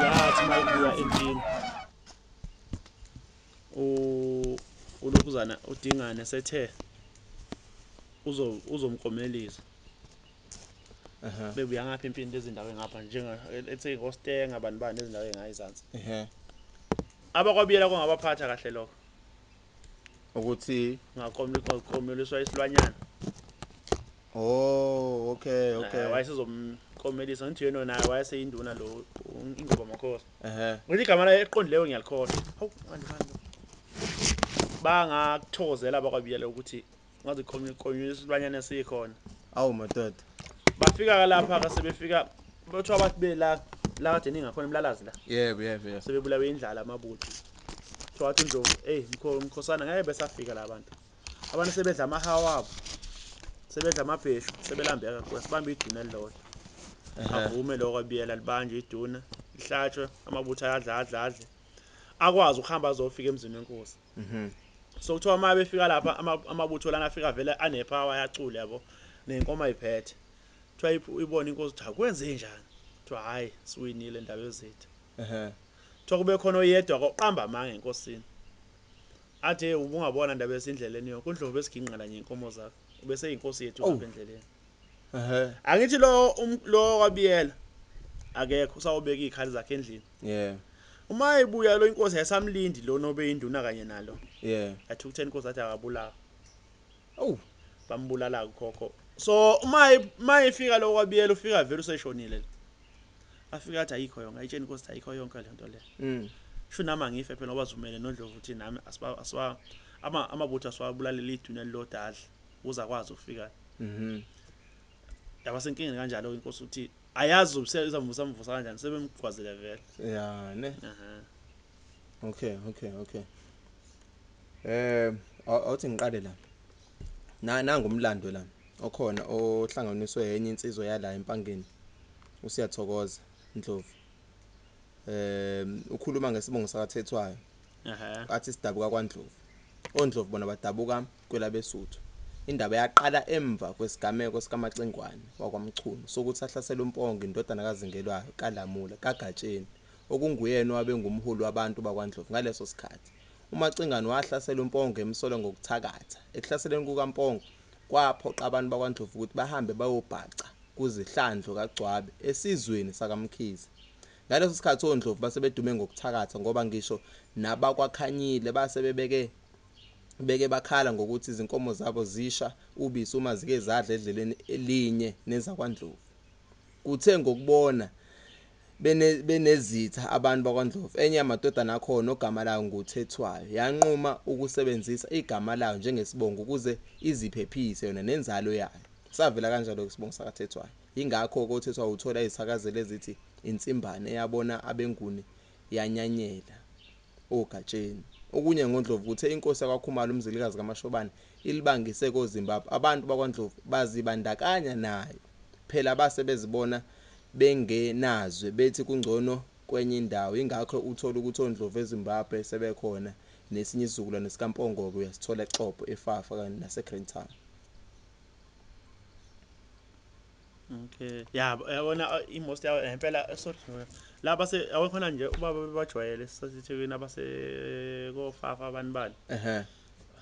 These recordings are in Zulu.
yathi mayibuya empini u ulokhuzana udingane sethe uzo uzomkomelisa. Aha. bebuya ngapha empini lezindawo ngapha njenga ethi ngostenga bani bani ezindawo engayizansi Ehe. Abakwabiyela kwangabaphatha kahle lokho. Ukuthi ngakomeliswa isilwanyana. Oh okay okay. wayesezomkomelisa ngithi yena naye wayeseyinduna lo ingoba makhosi. Ehe. Ngithi igama layo eqondileyo ngiyalikhona hawu manje manje. Bangakuthokozela abakwabiyela ukuthi ngaze konywe isilwanyana esikhona. Awu madoda. Bafika lapha ka sebefika bethiwa bathi bela la kade ningakhona emlalazi la. Yebo yebo yebo. Sebebulawe indlala amabutho so wathi ndlovu hey mkho mkhosana ngeke besafika la bantu. Abantu sebedla amahawa abo sebedla amabheshu sebelambeka kakhulu sibambe iduna elilodwa. Ehe. Avume lokho abiyela libanje iduna lihlatshwe amabutho ayadla adla adle akwazi ukuhamba azofika emzini wenkosi. Mhm. So kuthiwa uma befika lapha ama- amabutho lana afika vele anepower ayacule yabo nenkomo ayiphethe kuthiwa iphu- ibona inkosi ukuthi akwenze njani? Kuthiwa hayi siwinile indaba yezitha ehe. Kuthiwa kube khona oyedwa koqamba amanga enkosini. Athi hey ubungabona ndaba esindleleni yonke undlovu besiginqa la ngenkomo zakho bese inkosi yethu lapha endleleni. Ehe. Angithi lo um- lo kwabiyela akekho usawubeka izikhali zakhe endlini. Yeah. Uma ebuya lo inkosi yasamlindi lo nobe induna kanye nalo. Yeah. Yathi ukutheni inkosi athi akabulawa. Oh bambulala ukhokho. So uma uma efika lo kwabiyela ufika vele useshonile. Afika athi ayikho yonke ayitsheni inkosi ukuthi ayikho yonke lento le mm. Sho nami angife phela ngoba zumele nondlovu uthi nami asiba asiba ama amabutho asiwabulalela iduna lilodadla uza kwazi ukufika. Mhm yaba senkingeni kanjalo inkosi uthi ayazi usezamvusa mvusa kanjani sebemgwazele vele. Yeah ne? Aha. Okay okay okay. Eh aw- awuthi ngiqale la. Na nangumlando la okhona ohlanganiswe enye insizwa yala empangeni usiyathokoza. Ndlovu eh ukhuluma ngesibongo sakathethwayo. Aha athi sidabuka kwaNdlovu. oNdlovu bona badabuka kwelabesuthu. Indaba yaqala emva kwesigameko sikamacengwane wakwamchunu sokuthi ahlasela umpongo indodana kazingelwayo kalamula kagatsheni okunguyena owabe ngumholi wabantu bakwaNdlovu ngaleso sikhathi. Umacengwane wahlasela umpongo emsolo ngokuthakatha. Ekuhlaseleni kukampongo kwaphoqa abantu bakwaNdlovu ukuthi bahambe bayobhaca. Kuzihlandlo kagcwabe esizweni sakamkhize. Ngaleso sikhathi ondlovu basebedume ngokuthakatha ngoba ngisho nabakwakhanyile basebebeke beke bakhala ngokuthi izinkomo zabo zisha ubisi uma zike zadla edleleni elinye nezakwandlovu. Kuthe ngokubona bene benezitha abantu bakwaNdlovu enye yamadodana akhona ogama layo nguthethwayo yanquma ukusebenzisa igama layo njengesibongo ukuze iziphephise yona nenzalo yayo. Savela kanjalo isibongo sakathethwayo ingakho kothethwayo uthola izithakazelo ezithi insimbane eyabona abenguni yanyanyela ogatsheni. Okunye ngoNdlovu kuthe inkosi yakwaKhumalo umzilikazi kaMashobane ilibangise koZimbabwe. Abantu bakwaNdlovu bazibandakanya nayo phela base bezibona bengenazwe bethi kungcono kwenye indawo. Ingakho uthola ukuthi oNdlovu eZimbabwe sebekhona nesinye isizukulwane sikaMpongolo uyasithola exopo eFafa kanye naseGreentown okay. Ya yabona imost yawo impela sorry laba se awakhona nje ubaba bebajwayele sasithekweni abase kofafa abantu bani. Ehe.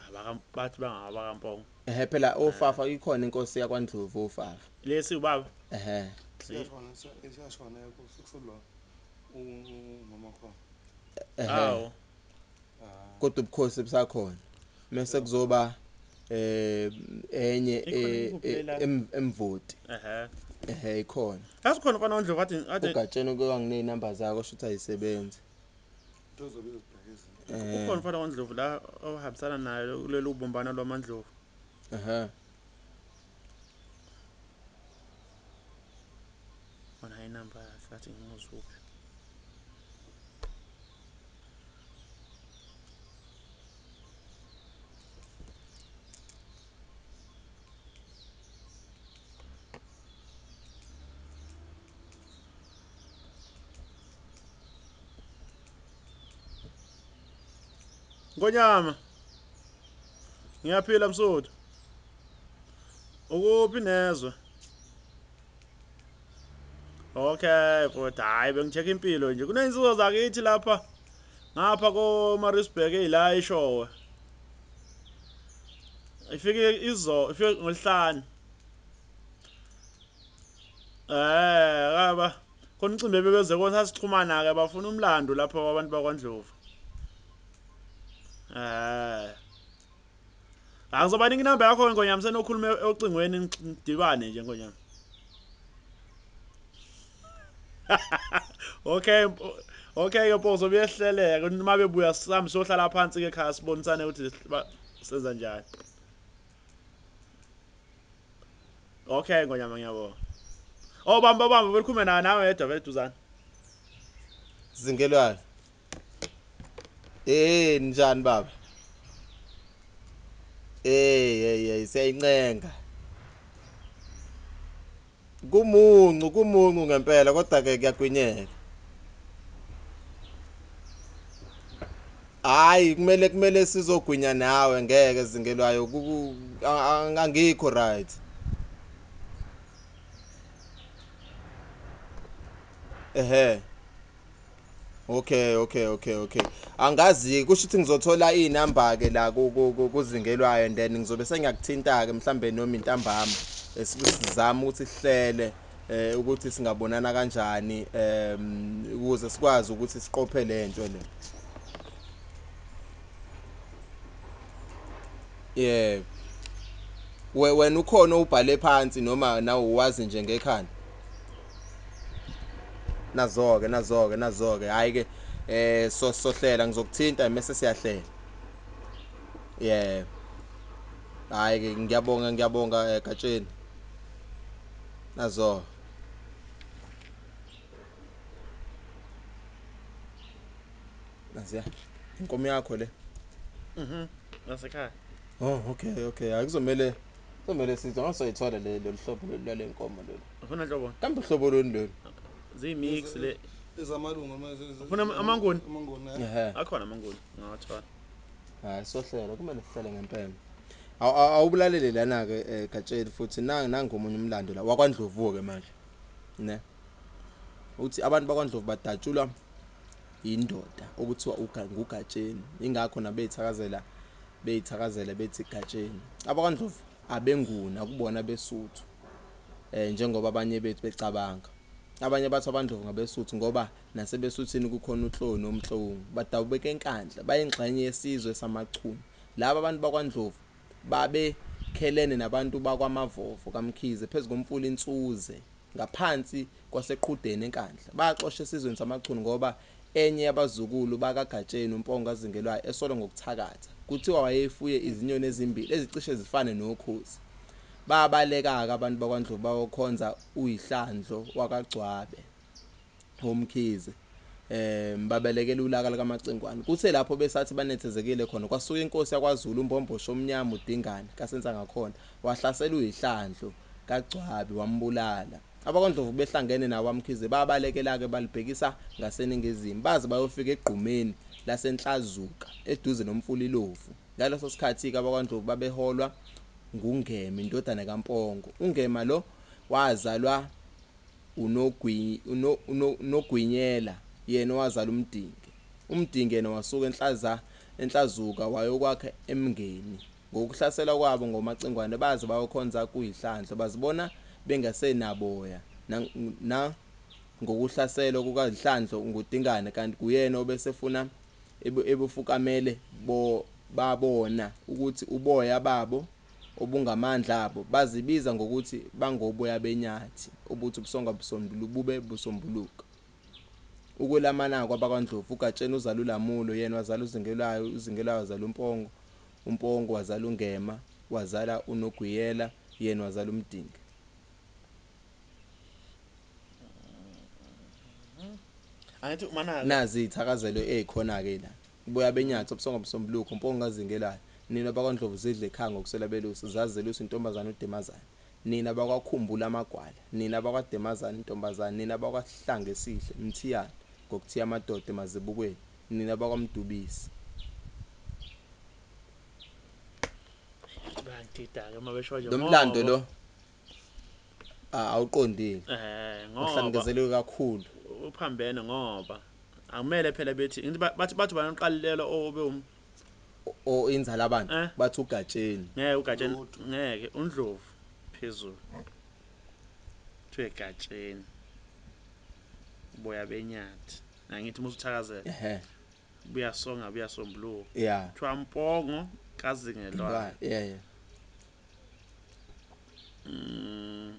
Abaka bathi bangaba kampongo ehe phela oFafa ikhona inkosi yakwaNdlovu oFafa. Lesi ubaba? Ehe. Siyashona siyashona kusulwa umama khona. Ehe. Awu. Ah kodwa ubukhosi busakhona. Mase kuzoba eh enye Ikhona eh, ikuphi eh, la? em- emvoti. Ehe. Ehe ikhona. Asikhona fana ondlovu athi athi ugatsheni kuke wanginenamba zakho shuthi ayisebenzi. Tozobe uzibhekeza eh ukhona fana ondlovu la ohambisana nayo kulelo ubumbano lwamandlovu? Ehe. Wona inamba yakhe athi Ngonyama. Ngiyaphila msuthu. Ukuphi nezwe? Okay, futhi hayi bengicheka impilo nje. Kunensizwa zakithi lapha. Ngapha ko Maritzburg eyila ishowe. Ifike izo ifike ngolhlanu. Eh, kaba khona umcimbi bebeze kodwa sasixhumana ke bafuna umlando lapha wabantu bakwaNdlovu. Eh. Angizobanika inamba yakho ngonyama senokhuluma ocingweni ngidibane nje ngonyama. Okay okay ke Mpozo buyehleleka uma bebuya sami sohlala phansi ke ekhaya sibonisane ukuthi senza njani. Okay ngonyama ngiyabonga. Oh bamba bamba belikhulume nawe nawe yedwa vele duzane. Eh njani baba? Eh hey hey siyayincenga. Kumuncu kumuncu ngempela kodwa ke kuyagwinyeka. Hayi kumele kumele sizogwinya nawe ngeke zingelwayo angikho right. Ehe. Okay okay okay okay. Angazi kusho ukuthi ngizothola inamba ke la ku- ku- ku- kuzingelwayo and then ngizobe sengiyakuthinta ke mhlambe noma intambama. Esizama ukuthi sihlele eh ukuthi singabonana kanjani em ukuze sikwazi ukuthi siqophe lento le. Yeah. We wena ukhona ubhale phansi noma nawe uwazi nje ngekhanda? Nazo-ke nazo-ke nazo-ke. Hhayi ke eh so sohlela ngizokuthinta mase siyahlela. Yeah. Hhayi ke ngiyabonga ngiyabonga eh, gatsheni nazo. Naziya inkomo yakho le. Mhm. Nasekhaya. oh okay okay. Akuzomele kuzomele sizwe ngasoyithola le lolu hlobo lolu lwale nkomo lolu. Ufuna hlobo? kambe uhlobo lolu? Lolu Zimix le. ezamalungu manje Ufuna amanguni? amanguni eh. ehe Akhona amanguni. Ngawathola. hayi sohlela kumele sihlele ngempela Awu- awu- awubulalele lana ke eh, gatsheni futhi nang nangomunye umlando la wakwaNdlovu ke manje ne uthi abantu bakwaNdlovu badatshulwa indoda okuthiwa uga- ngugatsheni ingakho nabeyithakazela beyithakazela bethi gatsheni abakwaNdlovu abenguna kubona besuthu eh njengoba abanye bethu becabanga abanye bathi abandlovu ngabesuthu ngoba nasebesuthini kukhona uhloni omhlungu badabubeka enkandla bayingxenye yesizwe samachunu. Laba abantu bakwaNdlovu babe khelene nabantu bakwamavovo kamkhize phezukomfula insuze ngaphansi kwaseqhudeni enkandla. Baxoshwa esizweni samachunu ngoba enye yabazukulu bakagatsheni umpongo kazingelwayo esolwa ngokuthakatha. Kuthiwa wayefuye izinyoni ezimbili ezicishe zifane nokhozi. Babaleka-ke abantu bakwaNdlovu bayokhonza uyihlandlo wakagcwabe womkhize em babelekela ulaka likamacengwane kuthe lapho besathi banethezekile khona kwasuka inkosi yakwaZulu umbombosho omnyama udingane kasenza ngakhona wahlasela uyihlandlo kagcwabe wambulala. abakwaNdlovu behlangene nawamkhize babalekela-ke balibhekisa ngaseningizimu. Baze bayofika egqumeni lasenhlazuka eduze nomfula ilovu ngaleso sikhathi-ke abakwaNdlovu babeholwa ngungema indodana kaMpongo. Ungema lo wazalwa unogwi uno- uno- unogwinyela yena owazala umdingi umdingi yena wasuka enhlaza enhlazuka wayokwakha emngeni. Ngokuhlasela kwabo ngomacengwane baze bayokhonza kuyihlandlo bazibona bengasenaboya. Na, ngokuhlaselwa kukahlandlo ngudingane kanti kuyena obesefuna ebu- ebufukamele bo babona ukuthi uboya babo obungamandla abo bazibiza ngokuthi bangoboya benyathi obuthi ubusonga busombulu bube busombuluka. Ukwelamana kwabakwaNdlovu ugatsheni uzala ulamulo yena wazala uzingelwayo uzingelwayo wazala umpongo umpongo wazala ungema wazala unogwiyela yena wazala umdingi Angithi mana nazi ithakazelo ezikhona-ke la. Uboya benyathi obusonga busombuluka umpongo kazingelayo nina bakwaNdlovu zidla ekhaya ngokusela belusi zazelusa intombazane udemazane. Nina bakwakhumbula amagwala nina bakwademazane intombazane nina bakwahlanga esihle mthiyane ngokuthiya amadoda emazibukweni nina bakwamdubisi. Angidida-ke uma besho nje lo mlando lo awuqondile. Eh ngoba uhlangezelwe kakhulu. Uphambene ngoba akumele phela bethi bathi bathi banoqalilelo obe um O- o inzala abantu Eh? bathi ugatsheni. Ngeke ugatsheni. Ngeke undlovu phezulu. Kuthiwe egatsheni boya benyathi. Angithi musuthakazela ehe. buyasonga buyasombuluka. Yeah kuthiwa mpongo kazingelwa Right, yeah yeah Mm.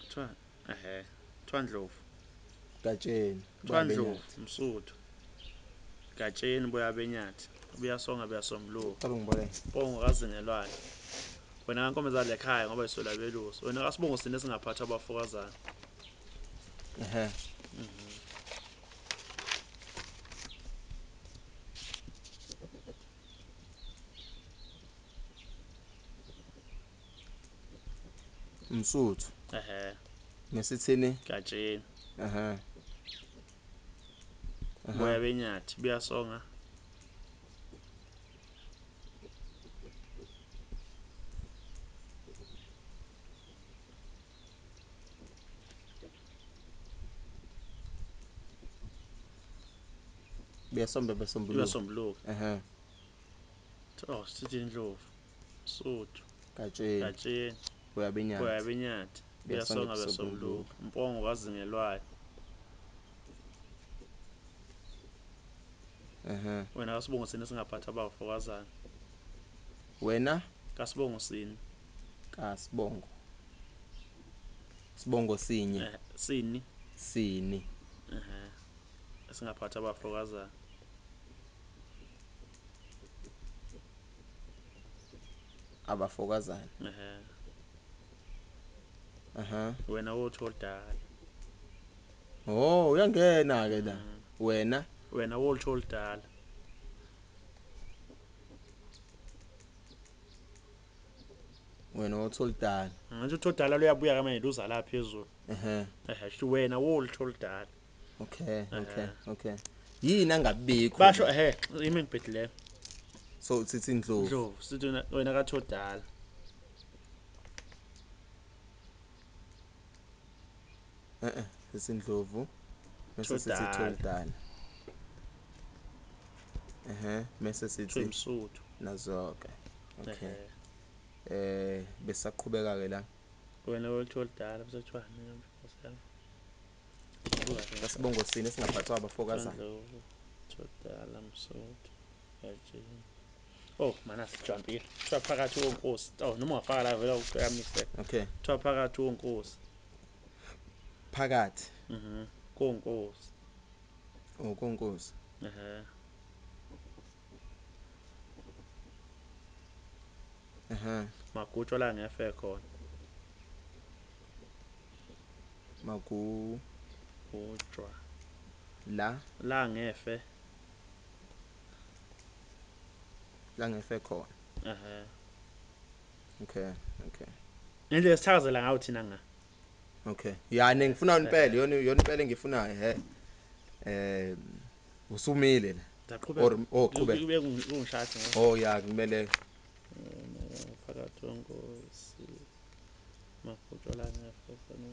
kuthiwa ehe kuthiwa ndlovu. Gatsheni. Kuthiwa ndlovu msuthu. Gatsheni boya benyathi. Buyasonga buyasombuluka qala ngiboleke mpongo kazingelwayo wena kankomezadla ekhaya ngoba yisola belusi wena kasibongo sine singaphatha abafokazana ehe. Umsuthu. Ehe. Ngesithini gatsheni ehe. Boya benyathi buyasonga buyasomba besombuluka buyasombuluka ehe. Oh sithi indlovu. Suthu gatsheni gatsheni uyabinyana boya benyathi buyasonga Buyasonga buyasombuluka mpongo kazingelwayo. Ehe. Wena kasibongo sine singaphatha abafokazana wena? Kasibongo sini. Kasibongo. Sibongo sinye. Eh, sini. Sini. Ehe. Singaphatha abafokazana abafokazana. Ehe. Aha. Wena wothi oludala oh uyangena ke la wena? Wena wolutho oludala wena otholidala ngithi utho oludala luyabuya kamanye luza la phezulu. Ehe. Ehe shithi wena wolutho oludala okay okay Ehhe. okay. Yini angabikho basho ehe imi ngibhedileyo so sithi indlovu. Ndlovu sithi wena- wena kathi odala eh eh sithi indlovu mase sithi tholidala ehe kuthiwe sithi msuthu nazoke okay. Eh besaqhubeka ke la. Wena oludala bese kuthiwa kasibongo sini esingaphathwa abafokazana ndlovu thodala msuthu gatsheni oh mana sijampile kuthiwa phakathi wonkosi oh noma ungafaka la vela uyamise okay. Kuthiwa phakathi wonkosi phakathi mhm konkosi ukonkosi ehe ehe magutsho la ngefe khona maku gutshwa la. La ngefe la ngefe khona ehe okay okay. Indlela sithakazela ngayo thina nga? Okay. Yani ngifuna impela yona yona impela engifunayo he. Eh usumile la Daqhubeka. Or- oh, qhubeka. Ube ungishadi ngoba. Oh ya kumele phakathi wenkosi magutsho la ngefe khona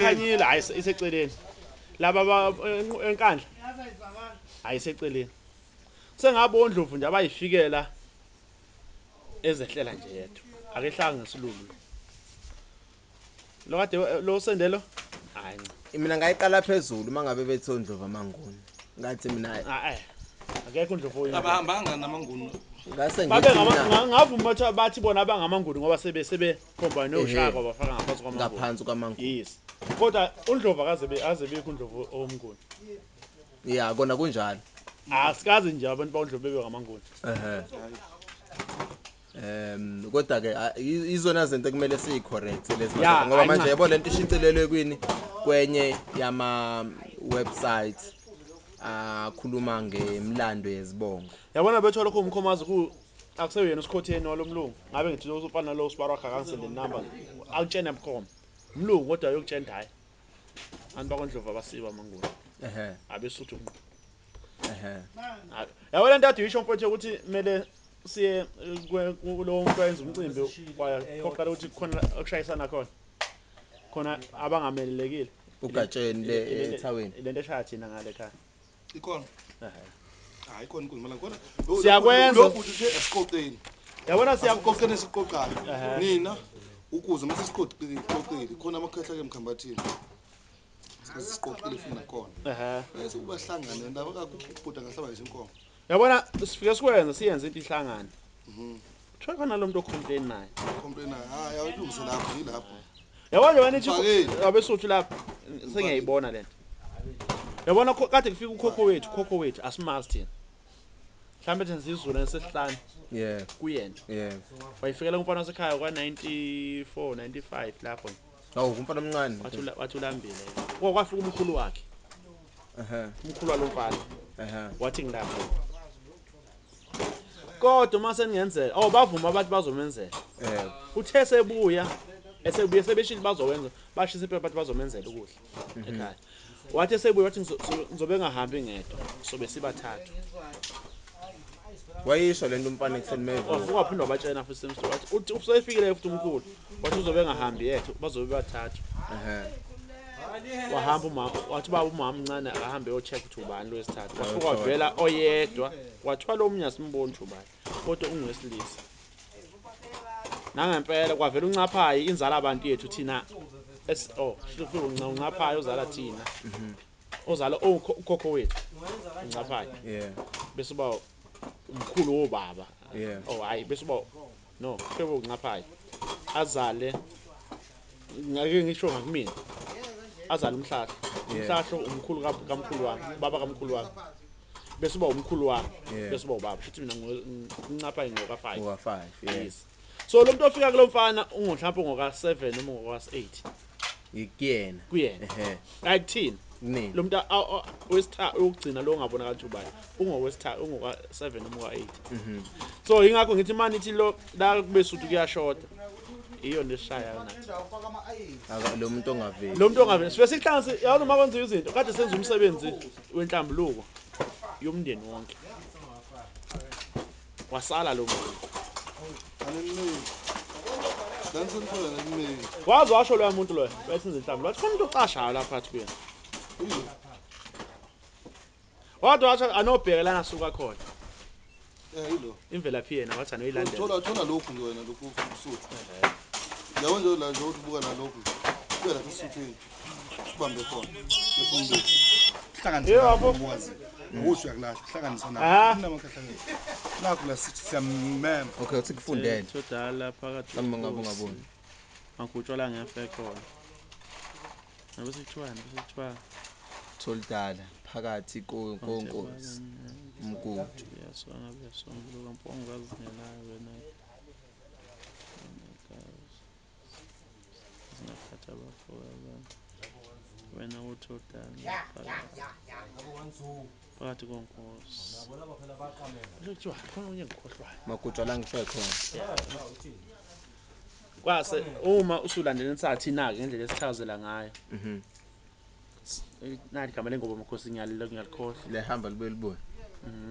khanyile hayi ise- iseceleni. Laba ba- en- enkandla. Hayi iseceleni sengabe ondlovu nje abayifikela ezehlela nje yedwa. Akehlanga ngesilulu. Lo kade lo sendelo? Hayi mina ngayiqala phezulu mangabe bethi ondlovu amanguni. Ngathi mina eh akekho undlovu oyini abahambanga namanguni. Ngase babe ngithi mina ngama- ngavuma bathi bathi bona abangamanguni ngoba sebe sebekhomba noshaka bafaka ngaphansi kwamanguni ngaphansi kwamanguni yes. Kodwa undlovu akaze be aze bekho undlovu omnguni. Ya kona kunjalo. Asikazi nje abantu bawundlovu bebe ngamanguni ehe. Em kodwa ke a- i- izona zinto kumele siyi correct lezi Ya, madoda, ngoba hayi, manje cha. yabo lento ishicilelwe kwini? Kwenye yama website akhuluma ngemlando yezibongo yabona bethu lokho umkhomazi ku akuseyena usikhotheni walomlungu ngabe ngithi usufana lo sibarakha kansele number awutshene bukhoma umlungu kodwa yokutshena hayi abantu bakondlovu abasiba amanguni ehe abesuthu ngqo ehe yabo lento ade uyisho mfowethu ukuthi kumele siye eh, kwe- kulowo muntu oyenza umcimbi kwaqala ukuthi khona okushayisana khona khona abangamelelekile ugatsheni le Ile- ile- ethaweni lento eshaya thina ngale khaya ikhona Ehhe. hayi ikhona inkulu mala khona Siyakwenza. lo futhi uthe asiqoqeni yabona siya asiqoqeni esiqoqayo Ehhe. nina ukuze mase siqoqile khona amakhehla ke emkhambathini siqoqile futhi nakhona ehe bese kubahlangane ndaba kakubhuda ngahlaba nje inkomo yabona sifike sikwenze siyenze into ihlangane Mhm. kuthiwa khona lo muntu ocomplain naye complain hayi awulungise lapho yilapho yabona nje wena ithi Mfakeni. abesuthu lapha sengiyayibona lento yabona kade kufika ukhokho wethu ukhokho wethu asimazi thina. Mhlawumbe thina sizizula nesihlanu yeah. kuyena. Yeah. Wayifikela kumfana wasekhaya kwa-94 95 lapho. Awu umfana omncane wathi ula- wathi ulambile kwafika umkhulu wakhe. Ehe umkhulu walo mfana. Ehe wathi ngilapho kodwa uma seningenzela oh bavuma abathi bazomenzela. Uthe sebuya esebuye sebeshile bazowenza bashisa iphepha bathi bazomenzela ukudla ekhaya. Wathi esebuya wathi "Ngizo- so- ngizobe ngahambi ngedwa. Sobe sibathathu. Wayisho lento umfana ekuseni mevu wavuka waphinde wabatshena futhi same story. Wathi uthi usefikile futhi umkhulu. Wathi uzobe ngahambi yedwa. Bazobe bathathu. Ehe. Wahamba umama wathi baba umama mncane akahambe yo-check ukuthi ubani lo wesithathu wasuka Okay. wavela oyedwa. Wathiwa lo munye asimboni ukuthi ubani kodwa ungowesilisa. Nangempela kwavela uncaphayi inzala abantu yethu thina es- oh shifika uncaphayi ozala thina. Ozala okho- ukhokho wethu. Uncaphayi yeah. Bese uba umkhulu wobaba. Yeah. Oh hayi bese uba no phebe uncaphayi azale ngake ngisho ngakumina. Azale umhlahla umhlahlo umkhulu ka- kamkhulu wami baba kamkhulu wami. Bese uba umkhulu wami. Bese uba ubaba. Shithi mina ngincaphayi ngoka 5 uwa 5 yeah. Yes. So lo muntu ofika kulo mfana ungomhlawumbe ngoka 7 noma ngoka 8 ikuyena kuyena. Ehe. Like thina nini? Lo muntu a- a- wesithathu ukugcina lo ongabonakala ukuthi ubani ungowesithathu ungoka 7 noma uka 8 mhm. So ingakho ngithi manje ithi lo la kube suthi kuyashoda iyo nesishaya nathi aka lo muntu ongaveli. Lo muntu ongaveni sibe sihlansi yazi uma kwenziwa izinto kade senza umsebenzi wenhlambuluko yomndeni wonke. Wasala lo muntu. Wazi. washo loya muntu loyo wayesenza inhlambuluko wathi khona umuntu ocashayo lapha phakathi kuyena wadwa washo anobheke lana asuka khona eh yilo imvelaphi yena wathi anoyilandela thola thola lokhu nje wena lokhu usuthu yabo nje la nje ubuka la lokhu kuya lapha esuthini sibambe khona befumbe hlanganisa Yebo. ukwazi ukuthi uyakulahla hlanganisa Ah. nakho namakhahla nakho la sithi siyamema okay uthi kufundele todala phakathi Nami ngabe ungaboni. angikutshwa la ngefe khona ngabe sekuthiwani bese kuthiwa tholidala phakathi ko- konkosi umgudu yasona besombuluka mpongo kazingelayo wena zingaphatha abafo abantu wena uthodala phakathi konkosi bese kuthiwa khona unye ngikhohlwayo magujwa la ngisho khona. Kwase uma usulandela insathina-ke ngendlela esithakazela ngayo? Mhm. Nali igama lengoba makhosi ngiyalile ngiyalikhohlwa lehamba libe libuye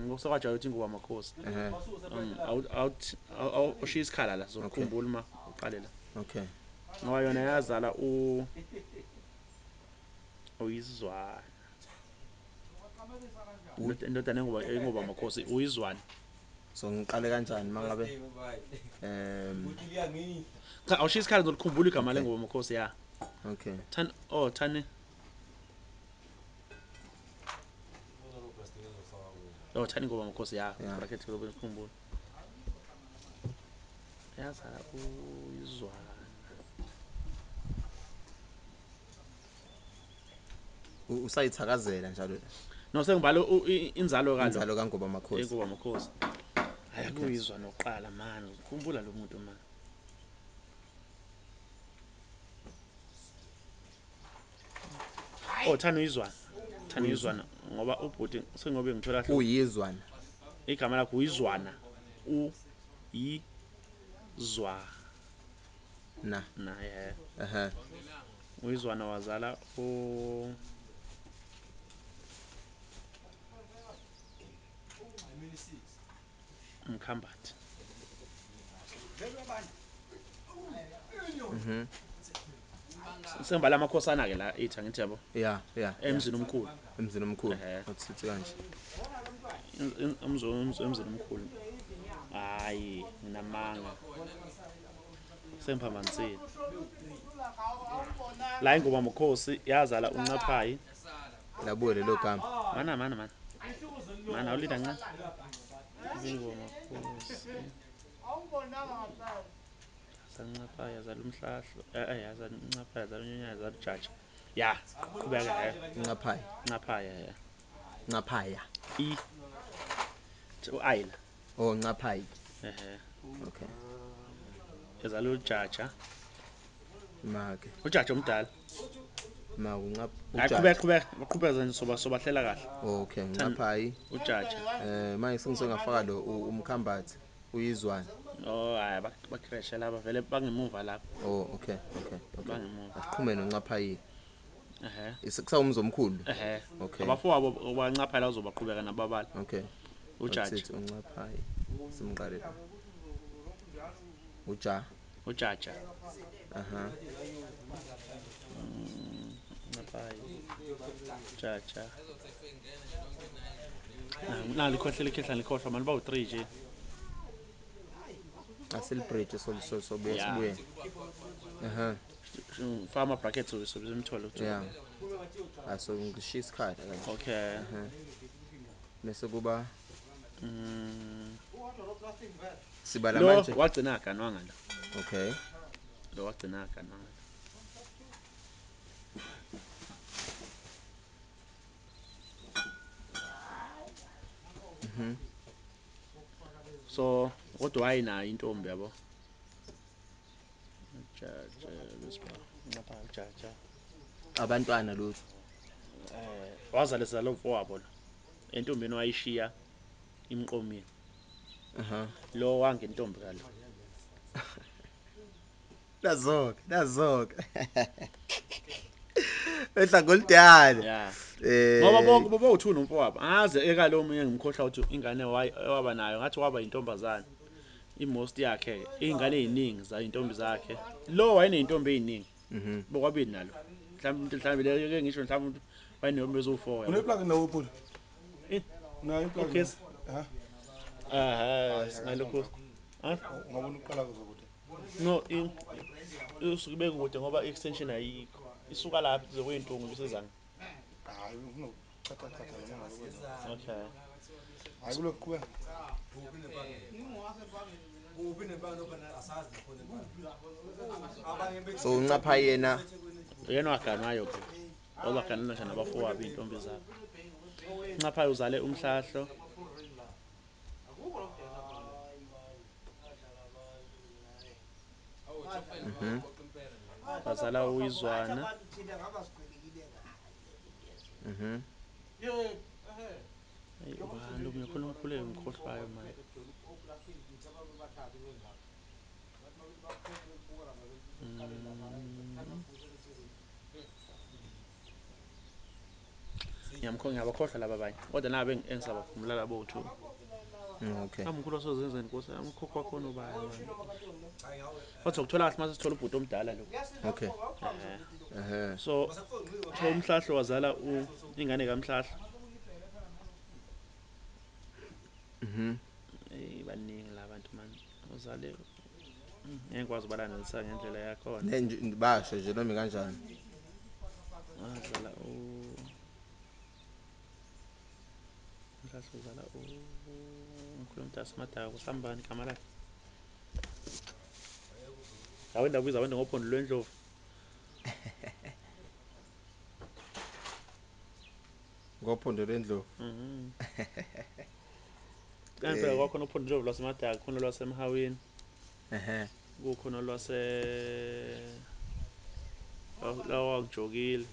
ngosekwajayela ukuthi ngoba makhosi ehe. Um, awu- awuthi- awu- awu- ushiya isikhala la zokukhumbula uma uqale la okay. Ngoba yona yazala u uyizwana. Indod- indodana engoba engoba makhosi uyizwana so ngiqale kanjani mangabe em cha awushiya isikhala ngizokukhumbula igama Okay. lengoba makhosi ya. Okay. Thani oh thani. Oh thani ngoba makhosi ya. Yeah. bracket ngoba ngikhumbula yazala uyizwana U- usayithakazela njalo. No sengibhala u- i- inzalo kalo inzalo kangoba makhosi Ekuba makhosi. Hayi kuyizwa noqala manje. Ukhumbula lo muntu manje. Oh thana uyizwana. Thana uyizwana ngoba ubhuti sengobe ngithola hlo uyizwana igama lakho uyizwana. U yi zwa na na yeah. ehe Uyizwana wazala u umkhambathi. Mhm. sembala amakhosana ke la ethi angithi yabo? Ya ya emzini omkhulu. Emzini omkhulu. Ehhe. othithi kanje emzini emzini omkhulu. Hayi nginamanga semphambanisile la ingoma mkhosi yazala uncaphayi. Labuye lelo gama. Mana mana mana. Mana awulinda ncane ingoma mkhosi sancaphayi yazala umhlahlo eh eh, yazala uncaphayi yazala unyanya yazala ujaja ya. Qhubeka he ncaphaya. Uncaphayi he ncaphaya i u-ayla oh ncaphaya. Ehe. Okay. Yazala ujaja make. Ujaja omdala. Ma uncap hayi qhubeka qhubeka qhubeka zanje soba sobahlela kahle. Okay ncaphaya ujaja eh manje sengisengafaka lo u- umkhambathi uyizwana oh hayi bak- bakrashe laba vele bangemuva lapho. Oh okay okay okay. Bangemuva. Asiqhume noncaphayile ehe. Isikusawumzi omkhulu ehe. Okay. abafowabo bancapha la uzobaqhubeka nababala okay. Ujaja Othithi uncaphayi simqale la uja. Ujaja. Aha. Ncaphayi jaja nalo ikhohlela ikhehla likhohlwa mani bawu-3 nje asilibridge so so sobuye Ya. sibuye aha Mm, faka ama-brackets sobe simthole yeah. Aso ngishiya isikhala kanje okay. Bese kuba Mm, sibala lo manje. wagcina aganwanga lo okay. Lo wagcina aganwanga so kodwa wayinayo intombi yabo? Ujaja besiba ngapha ujaja abantwana lutho. Eh wazalisa lo mfowabo lo. Entombini wayishiya imqomile. Aha. Lo wangentombi kalo nazoke nazoke. Ehla golidana ya. Eh ngoba bonke bobo nomfowabo angaze eka lo munye ngimkhohlwa ukuthi ingane waba nayo ngathi waba yintombazana imost yakhe ingane eziningi zayintombi zakhe. Lo wayeneyintombi eziningi mhm. Bokwabili nalo. Mhlawumbe mhlawumbe leke ngisho mhlawumbe wayeneyombe ezo4 uneplug nawo phula Eh. nayo iplug Ugesi? ha aha. Singalokho ah ungabona uqala kuzokude no in usuke bekude ngoba extension ayikho. Isuka lapha zokwintungu bisezanga hayi ufuna ukucatha catha noma ngabe kwenza okay hayi kulokhu qhubeka so uncapha yena yena waganwayo ke ozaganela nje nabafowabo iy'ntombi zabo ncaphayo uzale umhlahlo mhm bazala uyizwana mhm Eyi, ubani lo munye khona omkhulu engikhohlwayo manje ngiyamkho ngiyabakhohlwa laba abanye kodwa nabe engisabakhumbula labo two Mm, okay amkhulu osozenzeni nkosi yami ukhokho wakhona ubani mani kodwa ukuthola kahle mase sithola ubhuti omdala lo okay Ehhe. Ehe. So umhlahlo wazala u- ingane kamhlahlo mhm. Eyi baningi la bantu mani uzale ngeke ngikwazi ubalandelisa ngendlela yakhona. Nenje basho nje noma kanjani wazala u umhlahlo uzala u umkhulu umntasi madaka kusambani igama lakhe awenda kubiza wenda ngophondo lwendlovu ngophondo lendlovu Mhm. kanti phela kwakhona uphondo lwendlovu lwasemadaka khona lwasemhawini ehe. Kukhona lwase lawa ngijokile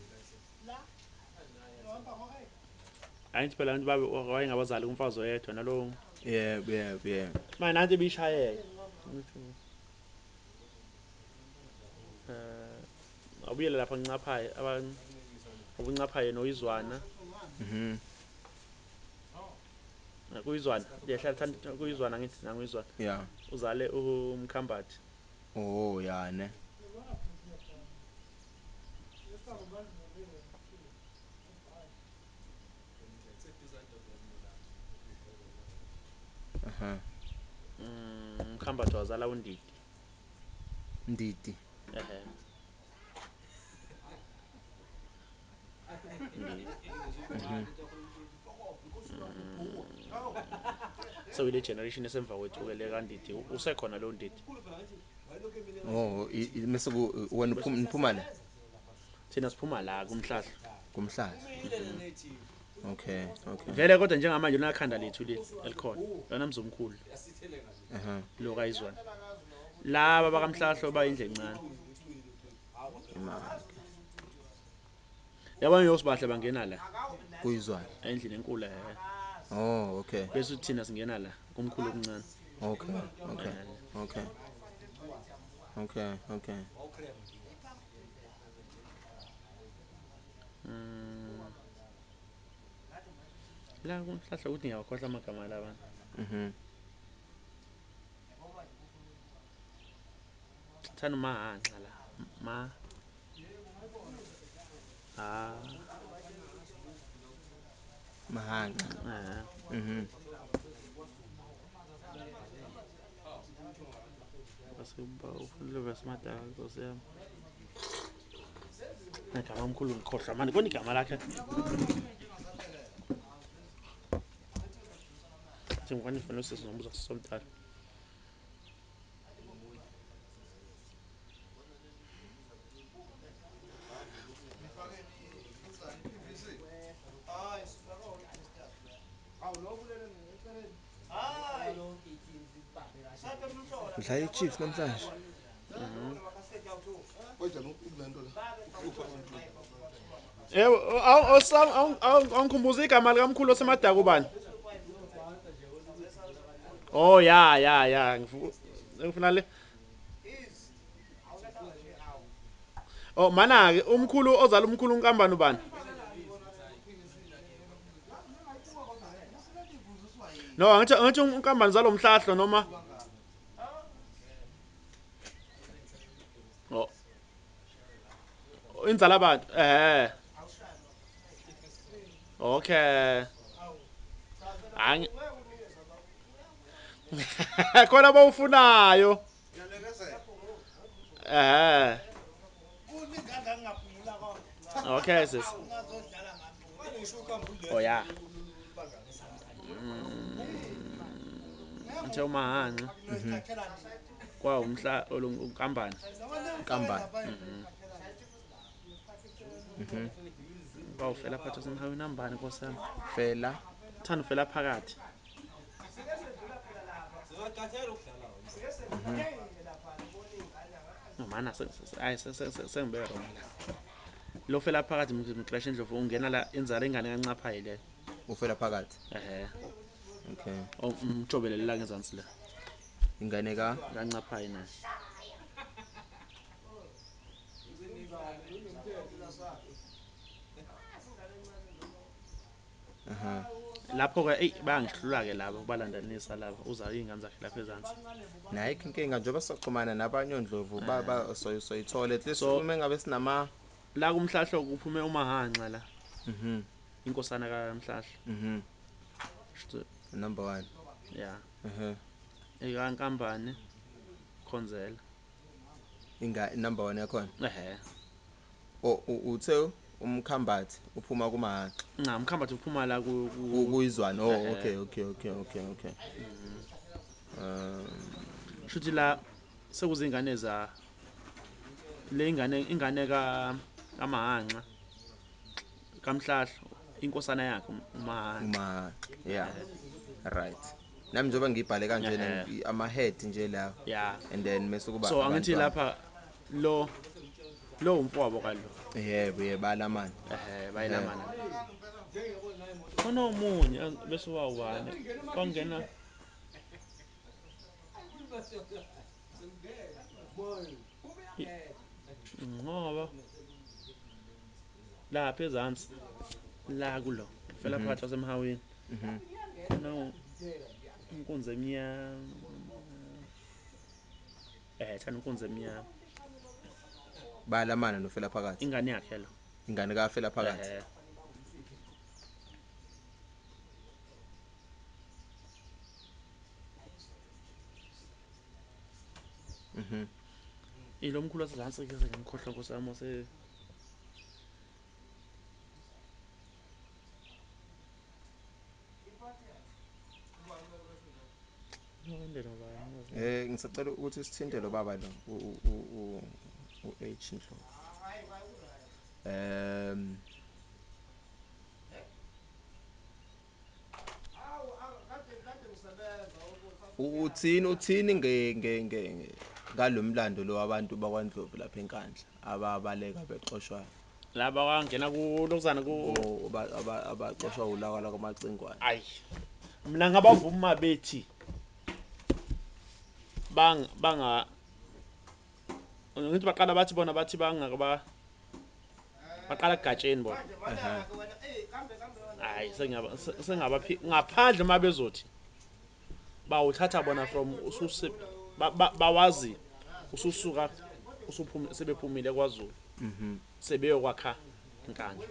ayithi phela abantu babe wayengabazali kumfazi oyedwa nalowo. Yebo yebo yebo. Manje nanti bishayeka awubuyele lapha ngincaphaye abancaphaye noyizwana. Mhm kuyizwana liyahlala thanda kuyizwana ngithi nanguyizwana. Ya. Uzale umkhambathi. Oh ya ne. Aha. Mm, umkhambathi wazala undidi. Ndidi. Ehe. Ndidi. Mm. sewile generation esemva kwethu ke le kandidi usekhona lo ndidi? Oh i- i- mase ku- wena uphuma niphuma la thina siphuma la kumhlahla. Kumhlala okay okay. Vele kodwa njengamanje unakhanda lethu le elikhona yona mzumkhulu. Aha lo kayizwana laba bakamhlahlo bayindle encane. Imali. Yabona yosibahle bangena la? Kuyizwana endlini enkulu ehe oh okay. Bese thina singena la kumkhulu okuncane okay okay okay. Okay okay. Mm. la kumhlahla ukuthi ngiyawakhohlwa amagama labantu mhm thana mahanxa la. Ma ah. Mahanqa eh mhm basuba ufunile besimadala nkosi yami igama omkhulu ngikhohlwa manje koni igama lakhe njengobani fanele usisi nombuza sisomdala udlala i-chiefs namhlanje Kanjani ukule nto la? yebo awungikhumbuza igama likamkhulu osemadaka ubani? Oh ya ya ya ngifu- ngifuna le. Oh mana ke umkhulu ozala umkhulu unkambani ubani? No angithi angithi unkambani zalo mhlahlo noma Oh inzala abantu. Eh Okay. Angi Khona bawufunayo Eh Okay sis. Oh yeah. Nje umahanqa kwa umhla olunkambani kambani bawufela phakathi semhaweni nambani nkosami fela. Thanda ufela phakathi. Mana hayi sengibe wrong la lo fela phakathi mclash indlovu ungena la inzala ingane kancaphayi le. Ufela phakathi? Ehe. Okay. Umjobelele la ngezansi la ingane ka? Kancaphayi na. Aha. Lapho ke eyi bayangihlula ke labo balandanisa labo uza iy'ngane zakhe lapha ezansi. Naye inkinga njengoba sisaxhumana nabanye ondlovu ba- ba- soy- soyithola at least So- uma engabe sinama la kumhlahlo kuphume umahanqa la. Mhm. Inkosana kamhlahla mhm. Sh- number 1 ya. Ehe. Ekankambane khonzela. Inga number 1 yakhona? Ehe. O u- uthe umkhambathi uphuma kumahanqa nca mkhambathi uphuma la ku- ku- Ku- kuyizwana oh Ehhe. okay okay okay okay okay. Um shuthi la sekuzingane za le ingane ingane ka kamahanqa kamhlahla inkosana yakhe um- umahanqa uma yeah right. Nami njengoba ngibhale kanjena Ehhe. ngi- ama head nje la. Ya. And then mase kuba so angithi lapha lo lo umfowabo kalo. Yebo yebala mani ehe bayilamana khona omunye ang- bese wawubani kwangena ngoba lapha ezansi. La kulo fela phakathi wasemhaweni khona u- inkunzi emnyama. Eh thana inkunzi emnyama. Bayalamana nofela phakathi. Ingane yakhe lo ingane kafela phakathi. Eh, mhm. Ilo mkhulu waselansi ke ngimkhohlwa nkosi yami wase Nowendela bani? eh ngisacela ukuthi sithinte lo baba lo u u- u- u- u H Ndlovu em U- uthini uthini nge nge nge ngalomlando lo wabantu bakwaNdlovu lapha enkandla ababaleka bexoshwa laba kwangena kulokuzana ku abaxoshwa ulawa lakwamacingwane ayi mina ngabavuma bethi bang banga ngithi baqala bathi bona bathi bangaba baqala egatsheni bona. Aha. hayi sengiyaba se- sengaba phi- ngaphandle uma bezothi bawuthatha bona from ususe ba- ba- bawazi ususuka usuphumile sebephumile kwaZulu. Mhm. Sebeyokwakha inkandla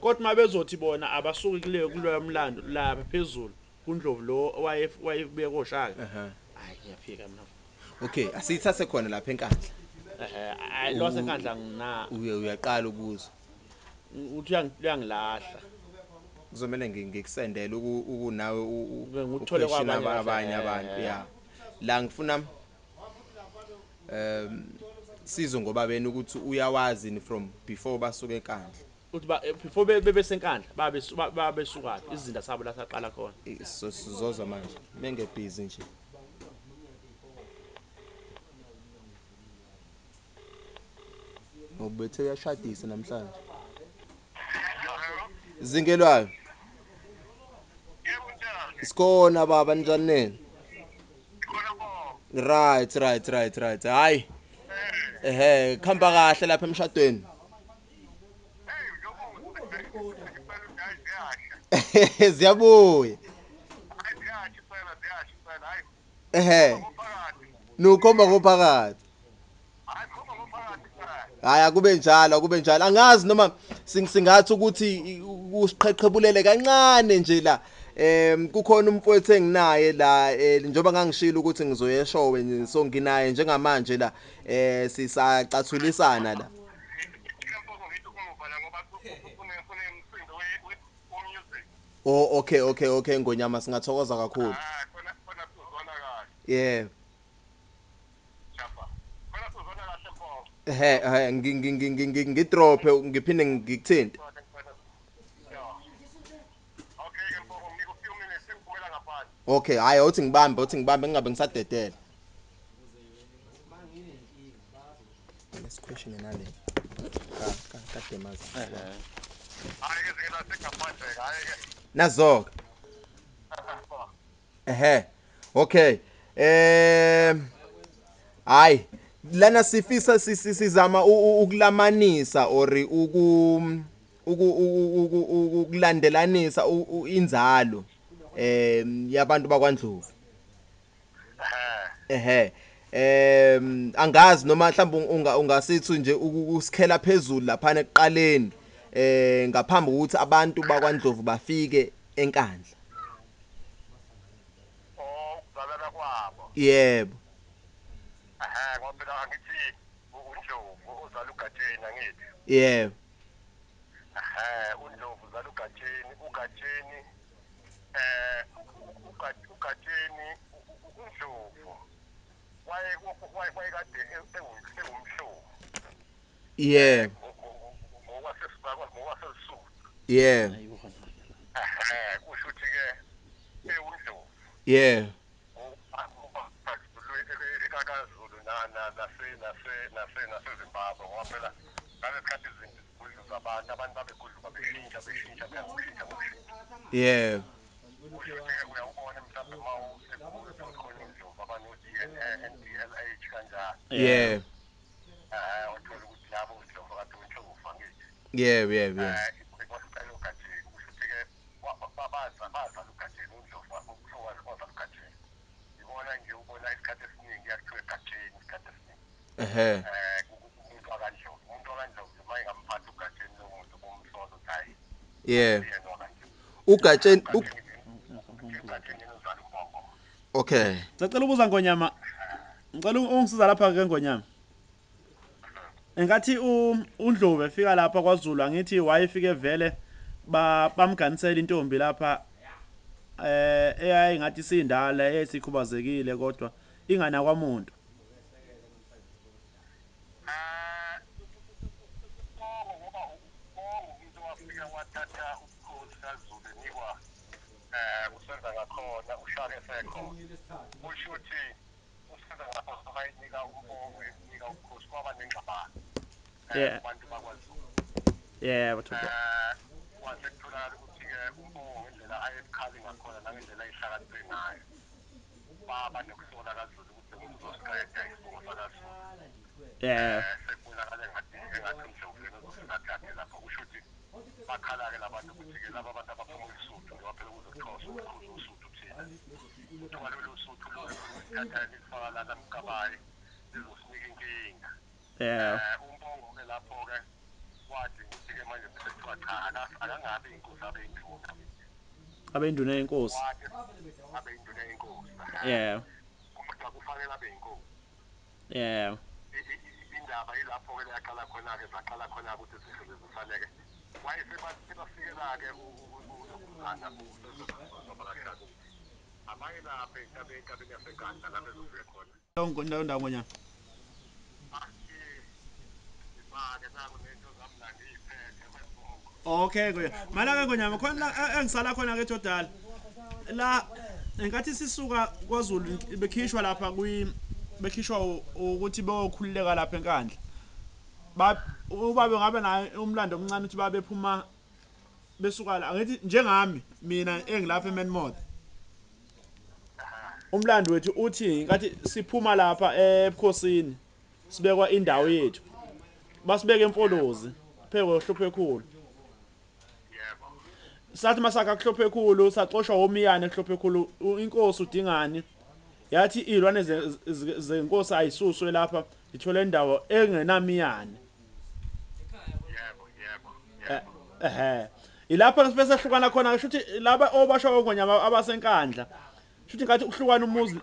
kodwa uma bezothi bona abasuki kuleyo kuloyo mlando lapha phezulu kundlovu lo waye wayebuye koshaka aha hayi ngiyaphika mina. Okay asiyithathe khona lapha enkandla. Ehe hayi lo wasenkandla ngina. Uye uyaqala ukuza uthi uyang- uyangilahla. Kuzomela ngi- ngikusendele uku uku nawe u- u- Ube nguthole uquestion kwabanye abanye eh, abantu eh. ya la ngifuna um sizo ngoba bena ukuthi uyawazi ni from before basuka enkandla. Uthi ba before be- bebesenkandla babe babesuka izinda sabo la saqala khona. Eh, sizozwa manje. Menge busy nje. Ubethe uyashadisa namhlanje. Zingelwayo sikhona baba njani nini right right right right. Hayi. Ehe khamba kahle lapha emshadweni. Ziyabuya. Ehe. Nukhomba kophakathi hayi akube njalo akube njalo. Angazi noma sing- singathi ukuthi usiqheqhebulele kancane nje la em kukhona umfowethu enginaye la eh, njengoba ngangishilo ukuthi ngizoya eshowe so nginaye njengamanje la eh sisacathulisana la. Oh okay okay okay ngonyama singathokoza kakhulu. Yeah. Ehe ehe ngi- ngi- ngi- ngi- ngi- ngidrophe ngiphinde ngikuthinte. Okay hayi uthi ngibambe uthi ngibambe ngingabe ngisadedela. Lesi question nale ka ka kade mazi nazoka. Ehe okay eh hayi lana sifisa si- si- sizama u- u- ukulamanisa or uku uku- uku- uku- ukulandelanisa inzalo em yabantu bakwaNdlovu? Ehe. Em angazi noma mhlawumbe unga ungasithi nje uku- usikhela phezulu lapha ekuqaleni eh ngaphambi kokuthi abantu bakwaNdlovu bafike enkandla. Ukuzalana kwabo. Yebo. Ehe ngoba phela angithi uNdlovu uzala ugatsheni angithi. Yebo ehe uNdlovu uzala ugatsheni ugatsheni eh ugat- ugatsheni u- u- uNdlovu waye waye- wayekade e- engu- engumhlobo yebo ngokwasesibakwa ngokwaselisuku yebo ehe kusho ukuthi ke ewuNdlovu yebo nasezimbabwe ngoba phela ngalesikhathi izinto zigudluza abantu abantu babegudluka beshintsha beshintsha beyakushintsha ngokushintsha yebo kusho ukuthi-ke uyawubona mhlawumbe ma usekhona indlovu abano-d n n d l h kanjalo yebo um wathola ukuthi labo ndlovu kade untlovu angithi yebo yebo yebo um wasicela ehe um umuntu wakandlovu umuntu wakandlovu uma engamphathi ugatsheni lomuntu kumsola ukuthi hayi yeah ugatsheni okay Ngicela ukubuza ngonyama. Ngicela ungisiza lapha ke ngonyama. Engathi uNdlovu efika lapha kwaZulu angithi wayefike vele ba bamganisela intombi lapha eh eyayi ngathi sindala eyisikhubazekile kodwa ingana kwamuntu. Ah, umbongo ngoba umbongo umuntu wafika wathatha ubukhosi kaZulu enikwa eh usenza ngakhona ushaka esekhona kusho ukuthi usenza ngakhona bayinika umbongo enika ubukhosi kwaba nengxabano eh, Yeah. kubantu bakwaZulu Yebo Thobeka. eh kwase kutholakala ukuthi-ke umbongo ngendlela ayebukhali ngakhona nangendlela ayihlakaniphe ngayo baba nokusola kaZulu ukuthi umuntu uzosiqeda isibongo sakaZulu Yebo. sekubonakala engathi engathi umhlobeni uzosithathathe lapho kusho ukuthi bakhala-ke labantu ukuthi-ke laba abantu abaphuma ulusuthu njengoba phela kuzokuthosa ukukhuza usuthu thina kuthiwa lolu suthu lolu lolithatha lifaka lana mkabayi lizosinika inkinga Yebo. um umbongo-ke lapho-ke wathi ukuthi-ke manje bese kuthiwa cha aka- akangabi inkosi abeyinduna Abenduna yenkosi. wathi abeyinduna yenkosi Yebo. kodwa kufanele abe yinkosi Yebo. i- i- i- indaba yilapho-ke leyaqala khona-ke zaqala khona-ke ukuthi zisebenzisane-ke wayesebafikela-ke uzokhuzana uzobakashana ukuthi abayelaphe entabeni entabeni yaseganda la bezofike khona Lonke ndawo ndawo ngonyama. Okay ngoya. Mala ke ngonyama khona la e- engisala khona ke Jodala. La engathi sisuka kwaZulu bekhishwa lapha kwi bekhishwa ukuthi beyokhululeka lapha enkandla. Ba ubabe ngabe naye umlando omncane ukuthi babe phuma besuka la angithi njengami mina engilapha eManmouth. Umlando wethu uthi ngathi siphuma lapha ebukhosini sibekwa indawo yethu. Basibeka emfolozi phekwe hluphe khulu. Yebo sathi masaka kuhlophe khulu saxoshwa omiyane kuhlophe khulu. U- inkosi udingani? Yathi ilwane ze- ze- zenkosi ayisuswe lapha ithole indawo engenamiyane. Yebo yebo Eh, ehe. Ilapho bese hlukana khona kusho ukuthi laba obasho ngonyama abasenkandla kusho ukuthi ngathi uhlukana umuzi.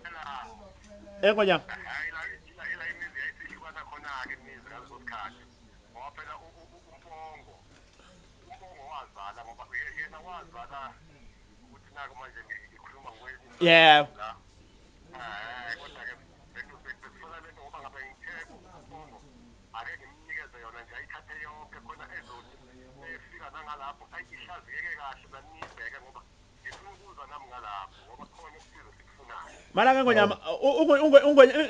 Engonyama hayi la ila ila imizi yayisihlukana khona-ke imizi ngaleso sikhathi ngoba phela u- u- u- umbongo umbongo wazala ngoba ye- yena wazala ukuthi naku manje ngi- ngikhuluma ngokweli Yebo. la eh kodwa-ke beku- be- bekufuna lento ngoba ngabe ngithe umbongo ake ngimnikeze yona nje ayithathe yonke khona ezothi efika nangalapho ayi ihlaziyeke kahle naniyibheke ngoba ngifuna ukuza nami ngalapho ngoba khona ukuthize sikufunayo mala ke ngonyama